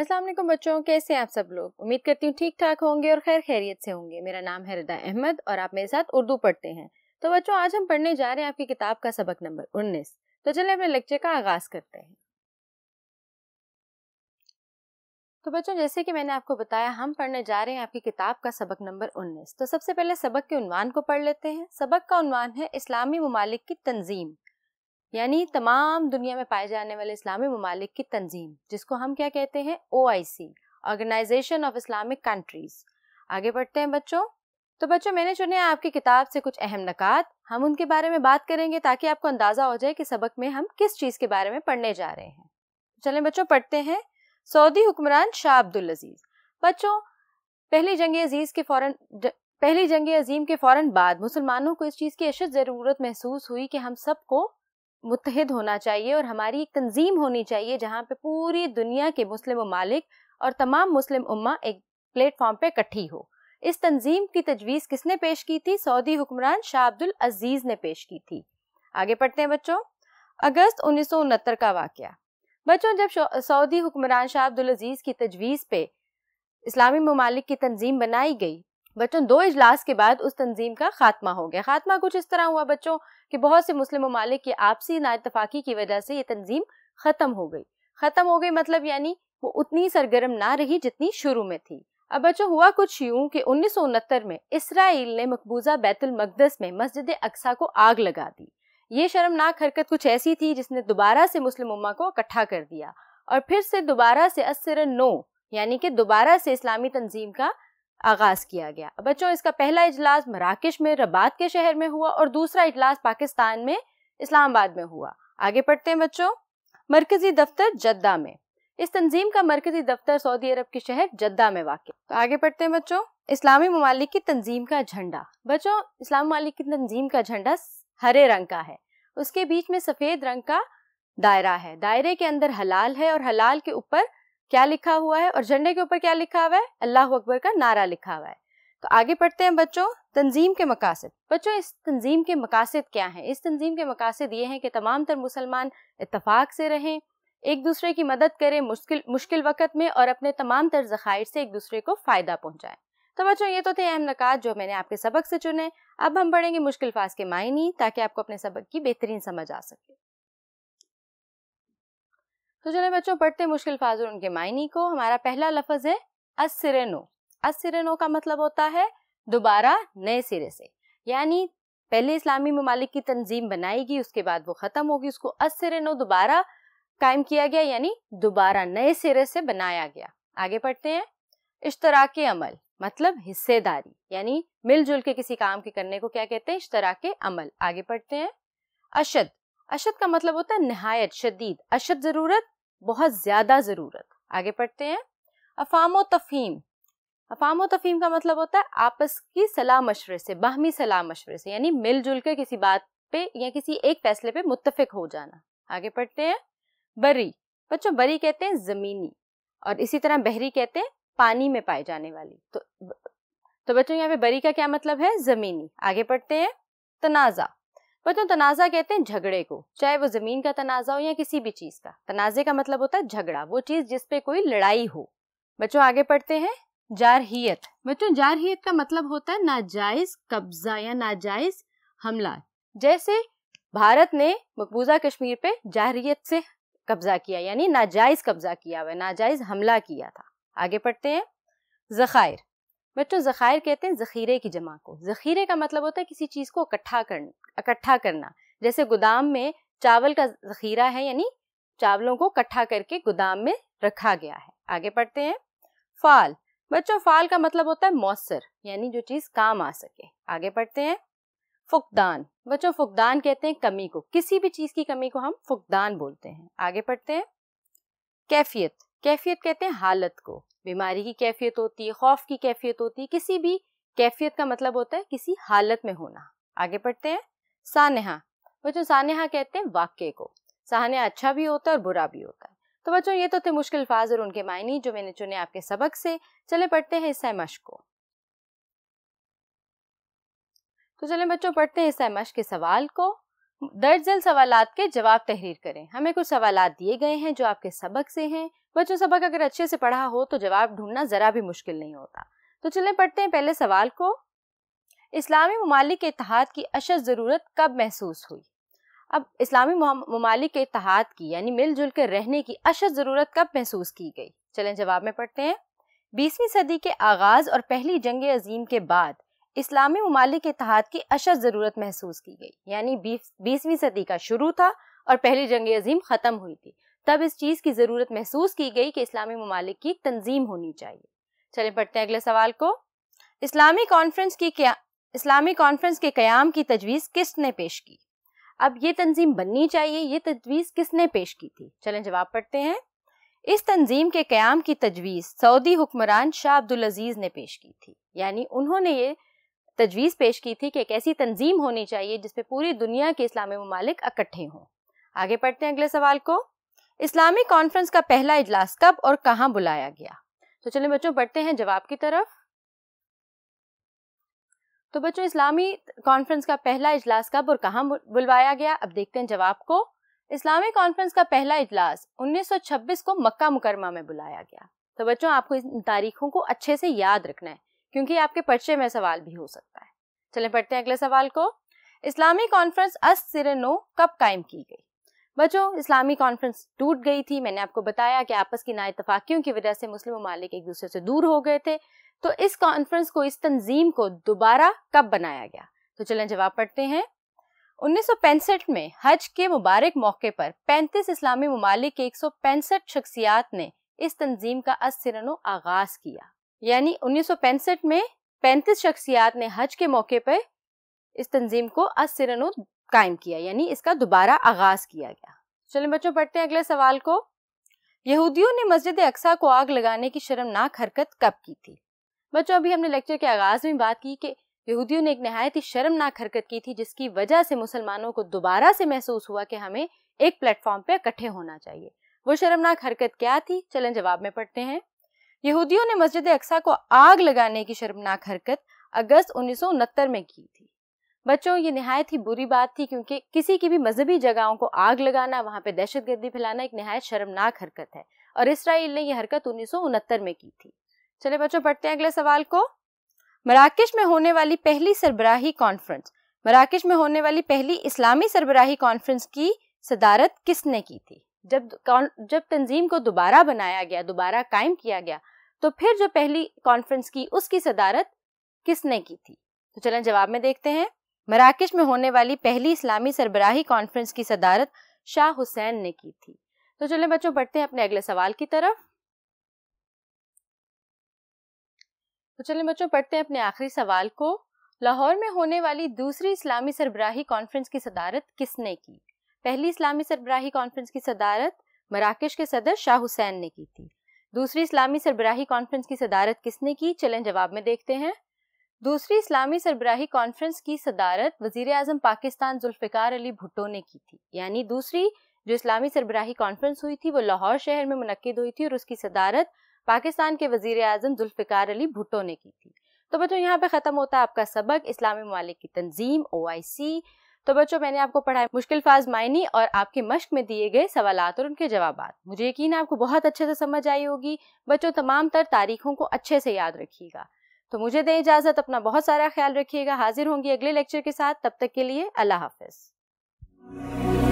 अस्सलाम वालेकुम बच्चों, कैसे हैं आप सब लोग? उम्मीद करती हूँ ठीक ठाक होंगे और खैर खैरियत से होंगे। मेरा नाम है रिदा अहमद और आप मेरे साथ उर्दू पढ़ते हैं। तो बच्चों, आज हम पढ़ने जा रहे हैं आपकी किताब का सबक नंबर 19 तो चलिए अपने लेक्चर का आगाज़ करते हैं। तो बच्चों, जैसे कि मैंने आपको बताया, हम पढ़ने जा रहे हैं आपकी किताब का सबक नंबर 19 तो सबसे पहले सबक के उन्वान को पढ़ लेते हैं। सबक का उन्वान है इस्लामी ममालिक की तंजीम। यानी तमाम दुनिया में पाए जाने वाले इस्लामी ममालिक की तंजीम, जिसको हम क्या कहते हैं? O I C organization of Islamic countries आगे बढ़ते हैं बच्चों। तो बच्चों, मैंने चुने आपकी किताब से कुछ अहम नकात। हम उनके बारे में बात करेंगे ताकि आपको अंदाज़ा हो जाए कि सबक में हम किस चीज़ के बारे में पढ़ने जा रहे हैं। चलें बच्चों, पढ़ते हैं। सऊदी हुक्मरान शाह अब्दुल अज़ीज़। बच्चों, पहली जंग अज़ीज़ के फ़ौरन पहली जंग अजीम के फ़ौरन बाद मुसलमानों को इस चीज़ की अशद ज़रूरत महसूस हुई कि हम सबको मुतहद होना चाहिए और हमारी एक तंजीम होनी चाहिए जहाँ पे पूरी दुनिया के मुस्लिम ममालिक और तमाम मुस्लिम उम्मा एक प्लेटफॉर्म पे इकट्ठी हो। इस तंजीम की तजवीज़ किसने पेश की थी? सऊदी हुक्मरान शाह अब्दुल अज़ीज़ ने पेश की थी। आगे पढ़ते हैं बच्चों। अगस्त उन्नीस का वाक़ बच्चों, जब सऊदी हुक्मरान शाह अब्दुल अज़ीज़ की तजवीज़ पे इस्लामी ममालिक की तंजीम बनाई गई बच्चों दो इजलास के बाद उस तंजीम का खात्मा हो गया। खात्मा कुछ इस तरह हुआ बच्चों कि बहुत से मुस्लिम ममालिक की आपसी नातफाकी की वजह से ये तंजीम खत्म हो गई। खत्म हो गई मतलब यानी वो उतनी सरगर्म ना रही जितनी शुरू में थी। अब बच्चों हुआ कुछ यूँ कि उन्नीस में इसराइल ने मकबूजा बैतुल मकदस में मस्जिद अक्सा को आग लगा दी। ये शर्मनाक हरकत कुछ ऐसी थी जिसने दोबारा से मुस्लिम उम्मा को इकट्ठा कर दिया। और फिर से दोबारा से असर नो यानी कि दोबारा से इस्लामी तंजीम का आगाज़ किया गया। बच्चों, इसका पहला इजलास मराकश में, रबात के शहर में हुआ और दूसरा इजलास पाकिस्तान में, इस्लामाबाद में हुआ। आगे पढ़ते हैं बच्चों। मरकजी दफ्तर, जद्दा में। इस तंजीम का मरकजी दफ्तर सऊदी अरब के शहर, जद्दा में वाक़ तो आगे पढ़ते हैं बच्चों। इस्लामी ममालिक की तंजीम का झंडा। बच्चों, इस्लामी ममालिक की तंजीम का झंडा हरे रंग का है। उसके बीच में सफ़ेद रंग का दायरा है। दायरे के अंदर हलाल है और हलाल के ऊपर क्या लिखा हुआ है और झंडे के ऊपर क्या लिखा हुआ है? अल्लाह अकबर का नारा लिखा हुआ है। तो आगे पढ़ते हैं बच्चों, तंजीम के मकासद। बच्चों, इस तंजीम के मकासद क्या हैं? इस तंजीम के मकासद ये हैं कि तमाम तर मुसलमान इतफाक से रहें, एक दूसरे की मदद करें मुश्किल मुश्किल वक्त में और अपने तमाम तर जखायर से एक दूसरे को फ़ायदा पहुँचाएँ। तो बच्चों, ये तो थे अहम नकात जो मैंने आपके सबक से चुने। अब हम पढ़ेंगे मुश्किल फास के मायनी ताकि आपको अपने सबक की बेहतरीन समझ आ सके। तो चले बच्चों, पढ़ते मुश्किल फाज उनके मायनी को। हमारा पहला लफज है असिरनो असिरनो का मतलब होता है, दोबारा नए सिरे से। यानी पहले इस्लामी ममालिक की तंजीम बनाएगी, उसके बाद वो खत्म होगी, उसको असिरनो दोबारा कायम किया गया, यानी दोबारा नए सिरे से बनाया गया। आगे पढ़ते हैं। इश्तराक अमल मतलब हिस्सेदारी, यानी मिलजुल के किसी काम के करने को क्या कहते हैं? इश्तराक अमल। आगे पढ़ते हैं। अशद अशद का मतलब होता है नहायत, शदीद। अशद ज़रूरत, बहुत ज़्यादा ज़रूरत। आगे पढ़ते हैं। अफाम तफहीम अफाम तफहीम का मतलब होता है आपस की सलाह मशवरे से, बाहमी सलाह मशवरे से, यानी मिलजुल कर किसी बात पे या किसी एक फैसले पे मुत्तफिक हो जाना। आगे पढ़ते हैं। बरी। बच्चों, बरी कहते हैं जमीनी और इसी तरह बहरी कहते हैं पानी में पाए जाने वाली। तो तो बच्चों, यहाँ पे बरी का क्या मतलब है? जमीनी। आगे पढ़ते हैं। तनाजा। बच्चों तनाज़ा कहते हैं झगड़े को, चाहे वो ज़मीन का तनाज़ा हो या किसी भी चीज़ का। तनाजे का मतलब होता है झगड़ा, वो चीज़ जिसपे कोई लड़ाई हो। बच्चों, आगे पढ़ते हैं। जारहियत, बच्चों, जारहियत का मतलब होता है नाजायज कब्जा या नाजायज हमला। जैसे भारत ने मकबूजा कश्मीर पे जारहियत से कब्जा किया, यानी नाजायज कब्जा किया हुआ नाजायज हमला किया था। आगे पढ़ते हैं। जखायर बच्चों, जखायर कहते हैं जखीरे की जमा को। जखीरे का मतलब होता है किसी चीज़ को इकट्ठा करना इकट्ठा करना। जैसे गोदाम में चावल का जखीरा है, यानी चावलों को इकट्ठा करके गोदाम में रखा गया है। आगे पढ़ते हैं। फाल। बच्चों, फाल का मतलब होता है मौसर, यानी जो चीज़ काम आ सके। आगे पढ़ते हैं। फुकदान। बच्चों, फुकदान कहते हैं कमी को। किसी भी चीज़ की कमी को हम फुकदान बोलते हैं। आगे पढ़ते हैं। कैफियत। कैफियत कहते हैं हालत को। बीमारी की कैफियत होती है, खौफ की कैफियत होती है, किसी भी कैफियत का मतलब होता है किसी हालत में होना। आगे पढ़ते हैं। सानहा बच्चों सानहा कहते हैं वाक्य को। सानहा अच्छा भी होता है और बुरा भी होता है। तो बच्चों, ये तो थे मुश्किल फाज और उनके मायने जो मैंने चुने आपके सबक से। चले, पढ़ते हैं इस मश्क को। तो चले बच्चों, पढ़ते हैं इस मश्क के सवाल को। दर्ज सवाल के जवाब तहरीर करें। हमें कुछ सवाल दिए गए हैं जो आपके सबक से हैं। बच्चों सबक अगर अच्छे से पढ़ा हो तो जवाब ढूंढना जरा भी मुश्किल नहीं होता। तो चलें पढ़ते हैं पहले सवाल को। इस्लामी ममालिक के इतिहाद की अशद ज़रूरत कब महसूस हुई? अब इस्लामी ममालिक के इतिहाद की, यानी मिलजुल कर रहने की अशद ज़रूरत कब महसूस की गई? चलें जवाब में पढ़ते हैं। बीसवीं सदी के आगाज़ और पहली जंग अजीम के बाद इस्लामी ममालिक के इतिहाद की अशद ज़रूरत महसूस की गई। यानी बीसवीं सदी का शुरू था और पहली जंग अजीम ख़त्म हुई थी। तब इस चीज़ की ज़रूरत महसूस की गई कि इस्लामी ममालिक की तंजीम होनी चाहिए। चले, पढ़ते हैं अगले सवाल को। इस्लामी कॉन्फ्रेंस की क्या, इस्लामी कॉन्फ्रेंस के क्याम की तजवीज़ किसने पेश की? अब ये तंजीम बननी चाहिए, ये तजवीज़ किसने पेश की थी? चलें, जवाब पढ़ते हैं। इस तंजीम के क्याम की तजवीज़ सऊदी हुक्मरान शाह अब्दुल अज़ीज़ ने पेश की थी। यानी उन्होंने ये तजवीज़ पेश की थी कि एक ऐसी तंजीम होनी चाहिए जिसपे पूरी दुनिया के इस्लामी ममालिक इकट्ठे हों। आगे पढ़ते हैं अगले सवाल को। इस्लामी कॉन्फ्रेंस का पहला इजलास कब और कहाँ बुलाया गया? तो चलिए बच्चों पढ़ते हैं जवाब की तरफ़। तो बच्चों, इस्लामी कॉन्फ्रेंस का पहला इजलास कब और कहाँ बुलवाया गया? अब देखते हैं जवाब को। इस्लामी कॉन्फ्रेंस का पहला इजलास 1926 को मक्का मुकरमा में बुलाया गया। तो बच्चों, आपको इन तारीखों को अच्छे से याद रखना है, क्योंकि आपके पर्चे में सवाल भी हो सकता है। चले पढ़ते हैं अगले सवाल को। इस्लामी कॉन्फ्रेंस अस सिरनो कब कायम की गई? बच्चों, इस्लामी कॉन्फ्रेंस टूट गई थी। मैंने आपको बताया कि आपस की नाइतफाकियों की वजह से मुस्लिम ममालिक एक दूसरे से दूर हो गए थे। तो इस कॉन्फ्रेंस को, इस तंजीम को दोबारा कब बनाया गया? तो चलें जवाब पढ़ते हैं। उन्नीस सौ पैंसठ में हज के मुबारक मौके पर 35 इस्लामी ममालिक के एक शख्सियात ने इस तंजीम का असरनो आगाज़ किया। यानी उन्नीस सौ पैंसठ में 35 शख्सियात ने हज के मौके पर इस तंजीम को असरनो कायम किया, यानी इसका दोबारा आगाज़ किया गया। चलिए बच्चों, पढ़ते हैं अगले सवाल को। यहूदियों ने मस्जिद अक्सा को आग लगाने की शर्मनाक हरकत कब की थी? बच्चों, अभी हमने लेक्चर के आगाज़ में बात की कि यहूदियों ने एक नहायत ही शर्मनाक हरकत की थी, जिसकी वजह से मुसलमानों को दोबारा से महसूस हुआ कि हमें एक प्लेटफॉर्म पे इकट्ठे होना चाहिए। वो शर्मनाक हरकत क्या थी? चलें जवाब में पढ़ते हैं। यहूदियों ने मस्जिद अक्सा को आग लगाने की शर्मनाक हरकत अगस्त उन्नीस सौ उनहत्तर में की थी। बच्चों, ये नहायत ही बुरी बात थी क्योंकि किसी की भी मजहबी जगहों को आग लगाना, वहाँ पे दहशत गर्दी फैलाना एक नहायत शर्मनाक हरकत है और इसराइल ने यह हरकत उन्नीस सौ उनहत्तर में की थी। चले बच्चों, पढ़ते हैं अगले सवाल को। मराकश में होने वाली पहली सरबराही कॉन्फ्रेंस मराकश में होने वाली पहली इस्लामी सरबराही कॉन्फ्रेंस की सदारत किसने की थी? जब जब तंजीम को दोबारा बनाया गया, दोबारा कायम किया गया तो फिर जो पहली कॉन्फ्रेंस की उसकी सदारत किसने की थी? तो चलें जवाब में देखते हैं। मराकश में होने वाली पहली इस्लामी सरबराही कॉन्फ्रेंस की सदारत शाह हुसैन ने की थी। तो चले बच्चों, बढ़ते हैं अपने अगले सवाल की तरफ़। तो चलिए बच्चों, पढ़ते हैं अपने आखिरी सवाल को। लाहौर में होने वाली दूसरी इस्लामी सरबराही कॉन्फ्रेंस की सदारत किसने की? पहली इस्लामी सरबराही कॉन्फ्रेंस की सदारत मराकश के सदर शाह हुसैन ने की थी। दूसरी इस्लामी सरबराही कॉन्फ्रेंस की सदारत किसने की? चलें जवाब में देखते हैं। दूसरी इस्लामी सरबराही कॉन्फ्रेंस की सदारत वज़ीर आज़म पाकिस्तान जुल्फ़िकार अली भुट्टो ने की थी। यानी दूसरी जो इस्लामी सरबराही कॉन्फ्रेंस हुई थी, वो लाहौर शहर में मुनद हुई थी और उसकी सदारत पाकिस्तान के वज़ीर आज़म जुल्फ़िकार अली भुट्टो ने की थी। तो बच्चों, यहाँ पे ख़त्म होता है आपका सबक, इस्लामी ममालिक की तंजीम ओ आई सी तो बच्चों, मैंने आपको पढ़ाया मुश्किल फाज मायनी और आपके मश्क में दिए गए सवाल और उनके जवाब मुझे यकीन है आपको बहुत अच्छे से समझ आई होगी। बच्चों, तमाम तर तारीखों को अच्छे से याद रखिएगा। तो मुझे दें इजाज़त, अपना बहुत सारा ख्याल रखिएगा। हाजिर होंगी अगले लेक्चर के साथ। तब तक के लिए अल्लाह हाफिज़।